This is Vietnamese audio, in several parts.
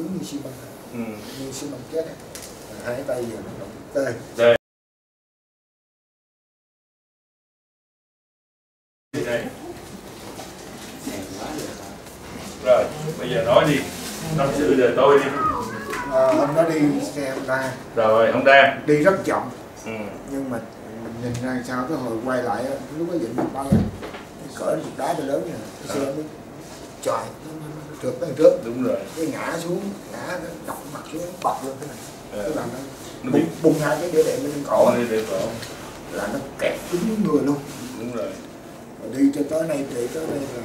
cứng như xi măng ừ. như xi măng chết hai tay giờ nó động tê rồi bây giờ nói đi tâm sự đời tôi đi à, hôm đó đi xe Honda rồi ông đang đi rất chậm ừ. nhưng mà mình nhìn ra sao cái hồi quay lại lúc đó dựng bay á, cái cỡ cục đá to lớn nè cái xe nó nó, nó trượt tới trước đúng rồi. Cái ngã xuống ngã nó đập mặt xuống bật luôn thế này. Ờ. tức là nó nó bung, bung hai cái đĩa đệm lên cổ. Là nó kẹt cứng người luôn. Đúng rồi. Rồi đi cho tới nay thì tới đây là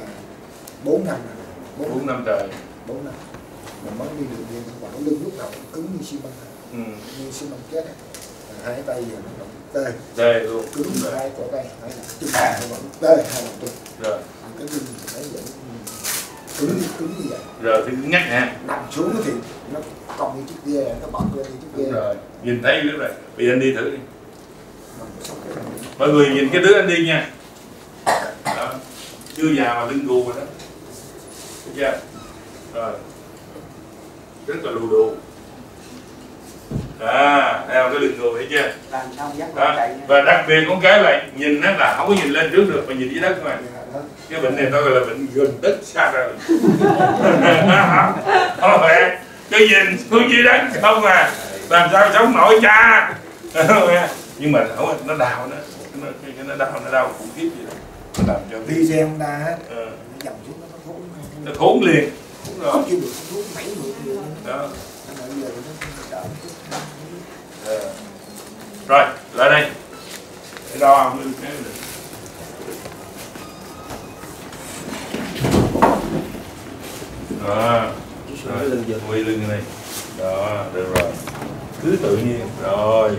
4 năm rồi. Bốn bốn năm. năm trời. Bốn năm. Mình mới đi được đi bảo lưng lúc nào cũng cứng như xi măng ừ. như xi măng chết hai tay giờ nó tê. Đây luôn. Cứng hai cổ tay. Hai chân nó vẫn tê hai chân rồi. Cái lưng thấy vẫn cứng cứng như vậy rồi thì nhắc nha nằm xuống thì nó cong như chiếc ghe nó bật lên như chiếc ghe. Rồi. Nhìn thấy biết rồi. Bây giờ anh đi thử đi. Mọi người nhìn cái đứa anh đi nha. Đó. Chưa già mà lưng gù rồi đó. Thấy chưa? Rồi. Rất là lù đù. À theo cái lưng gù thấy chưa? Đó. và đặc biệt con cái là nhìn nó là không có nhìn lên trước được mà nhìn dưới đất mà. Cái bệnh này tôi gọi là bệnh gần đất xa rời không phải cứ nhìn xuống dưới đất không à. Làm sao sống nổi cha. Nhưng mà không nó đau nó. Nó cái, cái nó đau nó đau khủng khiếp gì đó. Nó làm cho đi xe Honda á ờ, nó dầm xuống nó thốn nó. Thốn liền. Đúng rồi. Không chịu được thốn mấy người đó. Nó nó Ờ. rồi lại đây. Để đo cái đó. Quay lưng này. Đó được rồi. Cứ tự nhiên. Rồi.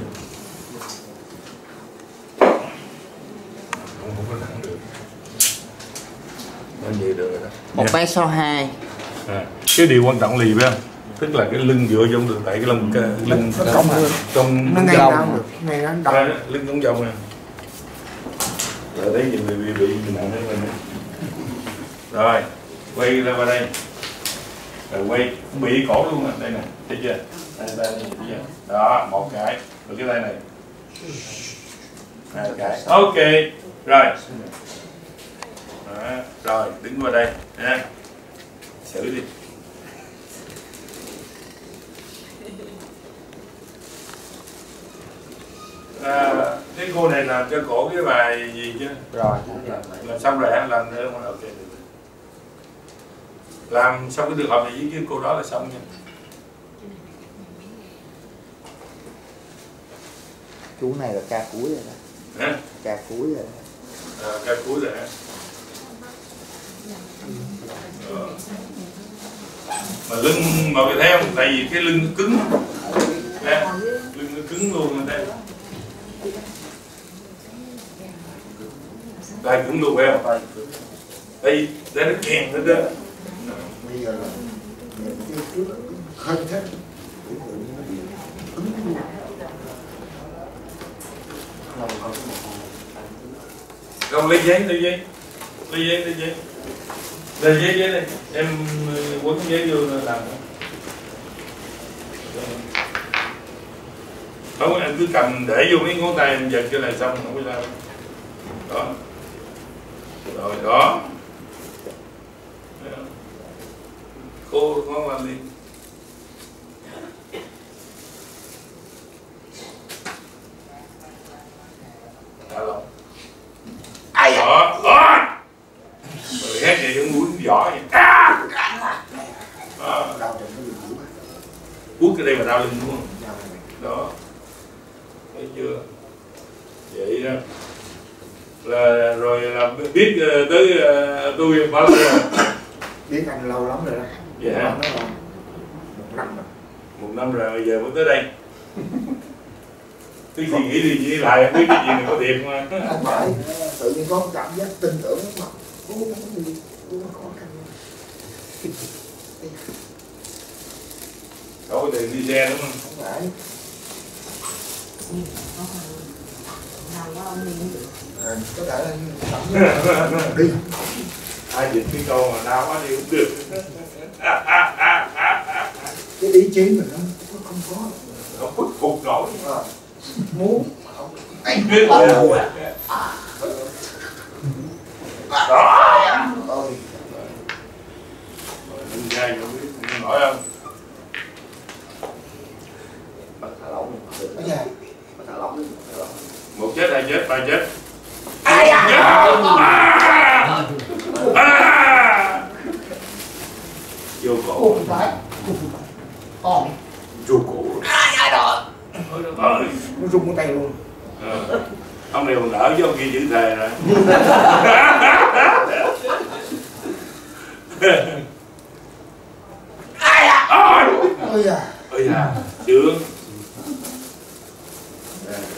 Không không có nặng được. Nó vậy được rồi đó. Một bé số 2 à, cái điều quan trọng lì phải không? Tức là cái lưng dựa trong được tại cái lưng cái lưng nó cong hơn. trong nó ngay Đồng. ngay nó đau à, lưng giống vòng nè. Rồi thấy nhiều người bị bị nặng hơn mình rồi quay ra qua đây rồi quay bị cổ luôn nè đây nè thấy chưa? Đây đây thấy chưa? Đó một cái. Rồi cái tay này. Hai cái. Ok rồi. Đó, rồi đứng qua đây. Nha. Xử đi. À, cái cô này làm cho cổ cái bài gì chứ? Rồi làm xong rồi hả? Làm nữa không? Ok được. Làm xong cái trường hợp này với cái cô đó là xong nha. Chú này là ca cuối rồi đó. Hả? ca cuối rồi đó. à, cái cuối rồi hả? Ờ. mà lưng mà thấy không tại vì cái lưng nó cứng. Nè, lưng nó cứng luôn rồi đây. Tay cứng luôn phải không tay để nó kèn lên đó bây giờ là nhìn cái trước khơi thế tưởng tượng nó bị cứng luôn còn ly giấy, ly giấy. Ly giấy, ly giấy. Ly giấy, giấy đây Em ờ, quấn giấy vô làm ờ. Không, em cứ cầm để vô mấy ngón tay em giật cho này xong không có sao. Đó. Rồi, đó Thấy không? Làm đi Thả lỏng ai đó đó rồi hết vậy giống muốn giỏ vậy. À! đó lưng dữ quất cái đây mà đau lưng đúng không? Đó. Thấy chưa? Vậy đó. Là rồi là biết ờ, tới ờ, tôi bao lâu rồi biết anh lâu lắm rồi đó Dạ. nó là một năm rồi. Một năm rồi bây giờ mới tới đây. Cái gì nghĩ đi nghĩ lại không biết cái gì này có thiệt mà. Không phải tự nhiên có cảm giác tin tưởng mà. Cố gắng đi cố gắng khó khăn đâu có tiền đi xe đúng không? Không phải. À, có thể là cảm giác. Đi. Ai dịch cái câu mà đau quá đi cũng được cái ý chí mình nó không có. Không khuất phục nổi Ờ, muốn mà không ơi Mình ra biết nổi không? Thả lỏng giờ thả lỏng một chết hai chết ba chết. Ai à à. À không phải còn vô cổ. Ai ai rồi ôi trời ơi nó rung tay luôn. Ờ. ông này còn đỡ với ông kia giữ thề rồi. Ai à? Ôi! Ôi da ôi da sướng.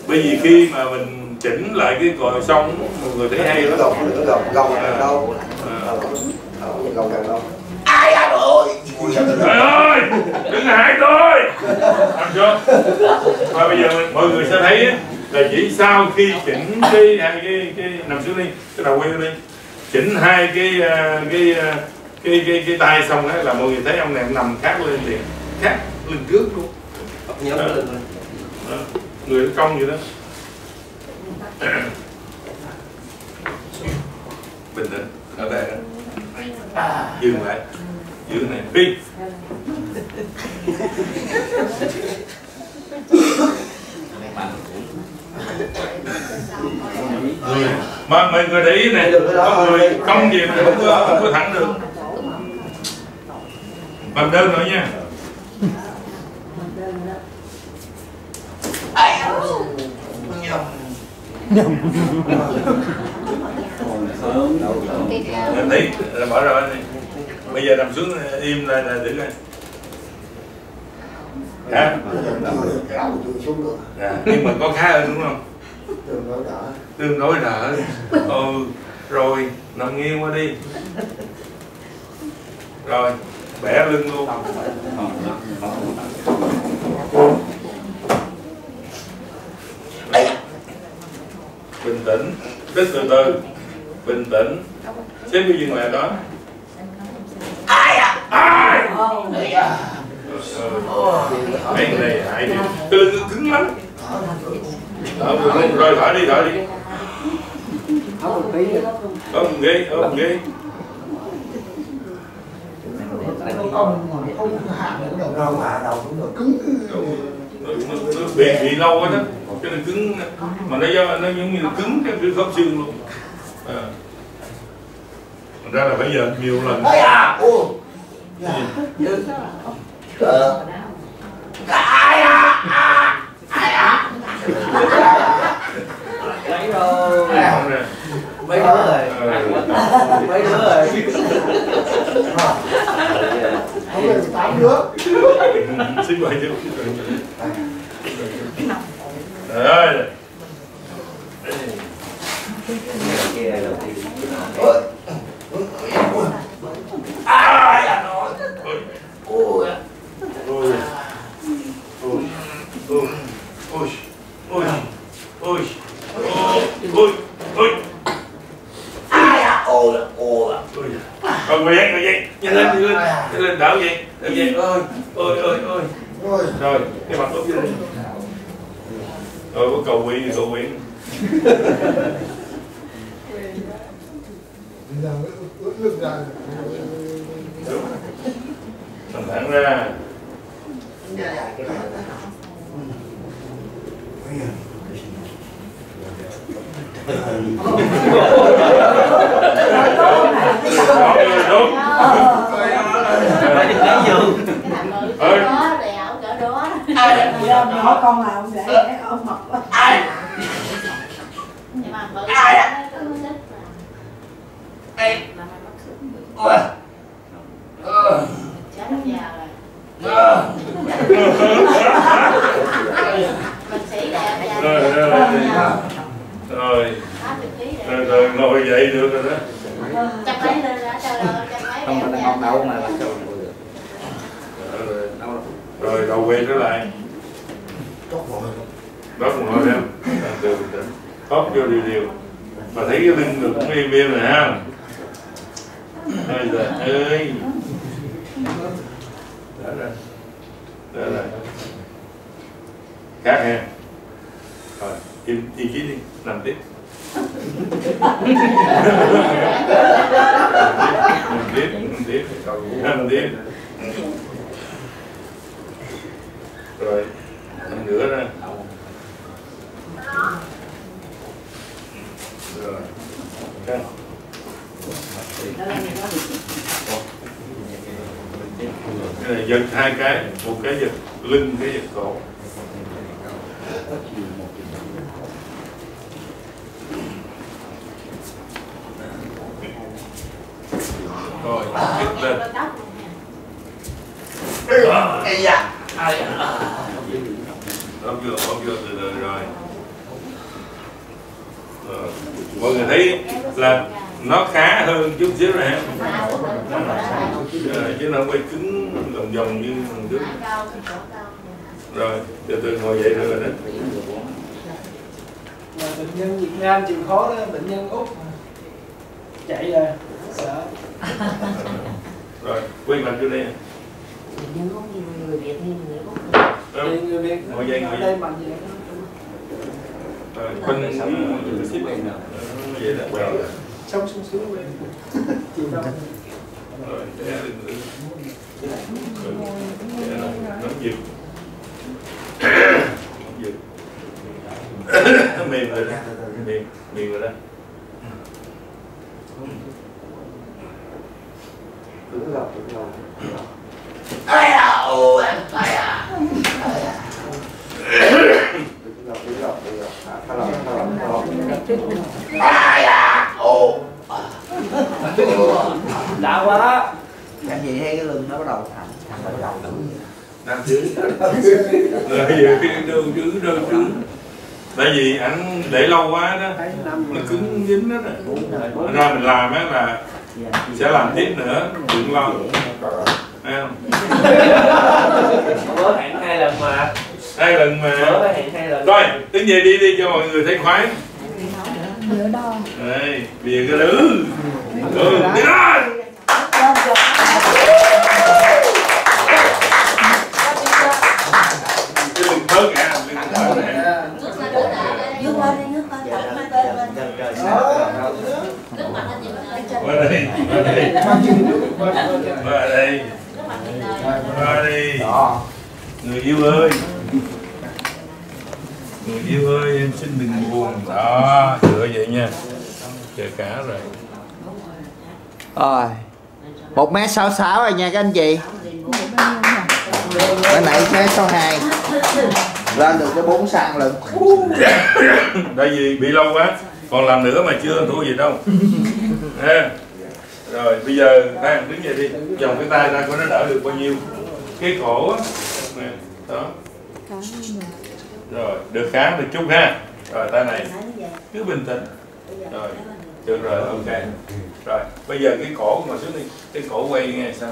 Bởi vì khi mà mình chỉnh lại cái còi xong mọi người thấy hay lắm. Gồng nữa gồng gồng càng đâu? Ờ. gồng càng đâu trời ơi đừng hại tôi. Làm chưa? Và bây giờ mình, mọi người sẽ thấy là chỉ sau khi chỉnh cái hai cái cái nằm xuống đi cái đầu quay đi chỉnh hai cái à, cái à, cái cái cái tay xong á là mọi người thấy ông này nằm khác lên liền. Khác lên trước luôn. Nhớ lên Đó. người nó cong vậy đó. Bình tĩnh ở đây đó. Dừng lại giữ này phi. Mà mình người để ý này có người cong gì mà không có không có thẳng được. Bằng đơn nữa nha. Em thấy là mở ra đi bây giờ nằm xuống ờ, im lại là đứng coi hả? Bây xuống được nhưng mà có khá hơn đúng không? Tương đối đỡ. Tương đối đỡ ừ rồi nằm nghiêng qua đi. Rồi, bẻ lưng luôn. Bình tĩnh, rất từ từ. Bình tĩnh. Xếp cái gì ngoài đó ai này hại đi cái lưng cứng lắm Ờ, rồi, rồi thở đi thở đi không một tí có một ghê, có một ghế ông mà không hạ được đầu đâu hạ đầu cũng được cứng bị bị lâu quá đó cho nên cứng mà nó do nó giống như là cứng cái cái khớp xương luôn à. Thành ra là bây giờ nhiều lần Ây à ô dạ ờ lấy rồi không rồi mấy đứa rồi mấy đứa rồi không được tám đứa xin mời chú cái mặt tốt biết rồi, tôi có cầu nguyện rồi 你話嗰邊？哦，夠位夠位。Thẳng thẳng ra ờ. Ờ, Đúng Đúng Ờ. ờ ai? Nhỏ con là ông để để ông mập ai? Nhưng mà vợ ai đó đây ôi. Chết già rồi. Mình sĩ đẹp già rồi rồi rồi rồi ngồi vậy được rồi đó. Chắc lấy lên đã trời ơi chắc lấy không mình không đâu mà là trời rồi đầu quay trở lại rồi. Đó cùng nói em từ bình tĩnh hóp vô điều điều. Mà thấy cái lưng được cũng im im rồi ha. Ơi giời ơi. Đó rồi. Đó là khác ha. Rồi im ý chí đi. Làm tiếp. Làm tiếp làm tiếp làm tiếp rồi làm nữa ra rồi okay. cái này giật hai cái một cái giật lưng cái giật cổ. Rồi kích lên. Ôm vô ôm vô từ từ rồi. Rồi. mọi người thấy là nó khá hơn chút xíu rồi ha. Rồi, chứ nó quay cứng vòng vòng như lần trước. Rồi từ từ ngồi dậy rồi đó Mà bệnh nhân Việt Nam chịu khó đó, bệnh nhân Úc chạy rồi, sợ. rồi quay mặt vô đây. Nhưng không như người Việt như người Úc. Thì người Việt Ngồi dậy, ngồi ở dậy. đây mạnh vậy rồi quanh ship này nè vậy là quay rồi. Sống sung sướng lên. Chịu đâu. rồi để lên nữa rồi mềm rồi đó mềm mềm rồi đó cứng gập, cứng gập. Đứng gập, đứng gập, đứng gập. À, thả lỏng, thả quá. Làm gì hay cái lưng nó bắt đầu thẳng, thẳng bắt đầu chứ rồi giờ cái đâu chứ đâu chứ tại vì anh để lâu quá đó nó cứng dính hết rồi ra mình làm á là sẽ làm tiếp nữa đừng lo. Thấy không? Mới hẹn hai lần mà. hai lần mà. Rồi đứng về đi đi cho mọi người thấy khoái. Nhớ đo đây bây giờ cái nữ ừ đi ra qua đây qua đây qua đây qua đây người yêu ơi người yêu ơi em xin đừng buồn đó dựa vậy nha chờ cả rồi Rồi một mét sáu sáu rồi nha các anh chị. Bữa nãy mét sáu hai. Lên được cái bốn xăng lần tại vì bị lâu quá còn làm nữa mà chưa thua gì đâu. Ha rồi bây giờ ta đứng dậy đi. Vòng cái tay ra coi nó đỡ được bao nhiêu. Cái cổ á. Nè đó. Rồi. Được khá được chút ha. Rồi tay này. Cứ bình tĩnh. Rồi được rồi ok. Rồi bây giờ cái cổ mà xuống đi. Cái cổ quay nghe sao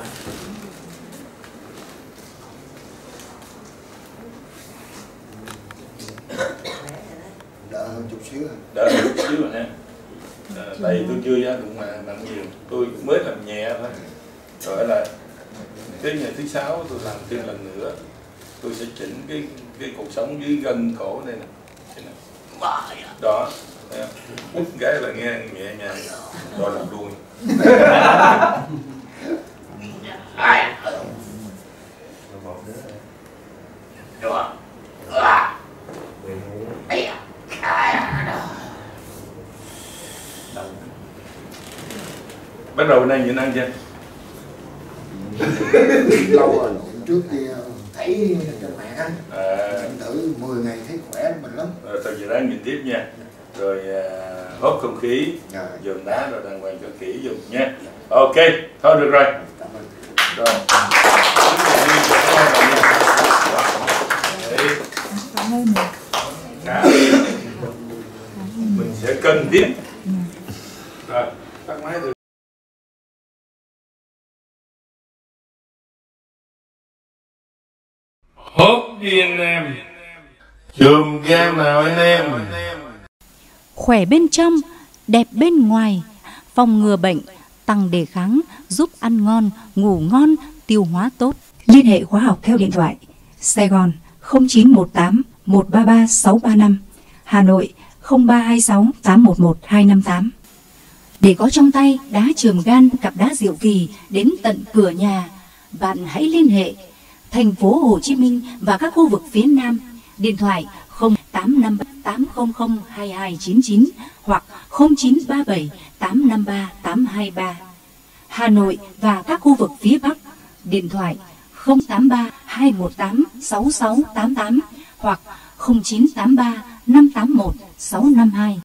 hơn chút xíu đỡ được chút xíu rồi ha. À, tại vì tôi chưa giá đụng mà nặng nhiều. Tôi mới làm nhẹ thôi. Rồi là cái ngày thứ sáu tôi làm thêm lần nữa tôi sẽ chỉnh cái cái cột sống dưới gân cổ đây nè. Nè. đó. Không? hút cái là nghe nhẹ nhàng. Rồi làm đuôi bắt đầu nay nhịn ăn chưa? Lâu rồi trước kia thấy trên mạng á à, thử 10 ngày thấy khỏe mình lắm. Rồi tôi giờ đang nhìn tiếp nha. Rồi à, hốt không khí rồi dồn đá rồi đàng hoàng cho kỹ dùng nha. Ok thôi được rồi. Cảm ơn. Rồi. Cảm ơn mình cả sẽ cân tiếp rồi tắt máy từ hốt đi anh em. Chùm game nào anh em? Khỏe bên trong, đẹp bên ngoài, phòng ngừa bệnh, tăng đề kháng, giúp ăn ngon, ngủ ngon, tiêu hóa tốt. Liên hệ khóa học theo điện thoại. Sài Gòn 0918 133 635, Hà Nội 0326 811 258. Để có trong tay đá trường gan cặp đá diệu kỳ đến tận cửa nhà, bạn hãy liên hệ thành phố Hồ Chí Minh và các khu vực phía Nam, điện thoại 0853 800 2299 hoặc 0937 853 823. Hà Nội và các khu vực phía Bắc, điện thoại 083 218 6688 hoặc 0983 581 652.